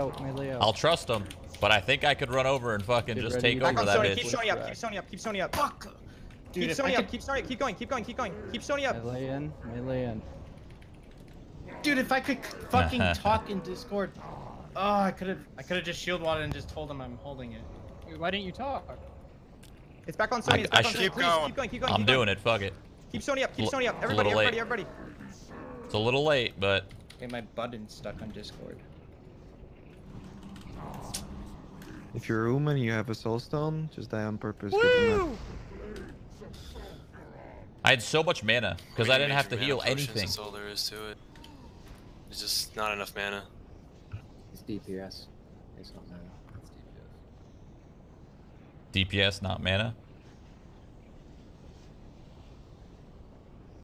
out. I'll trust him, but I think I could run over and fucking Get just ready take to over that Sony, bitch. keep Sony up, keep Sony up, keep Sony up. Fuck! Dude, keep Sony up, could- keep Sony keep going, keep going, keep going. Keep Sony up. Melee in, melee in. Dude, if I could fucking talk in Discord. Oh, I could have I could have just shield walled and just told him I'm holding it. Why didn't you talk? It's back on I- Sony, it's I on should- Sony. Keep Please, going. keep going, keep going. I'm keep doing going. it. Fuck it. Keep Sony up, keep L- Sony up. it's a Everybody, everybody, everybody. It's a little late, but Okay, my button's stuck on Discord. If you're a woman, you have a soul stone. Just die on purpose. give I had so much mana because I Reading didn't have to heal anything. That's all there is to it. It's just not enough mana. It's DPS. It's not mana. It's DPS. DPS, not mana.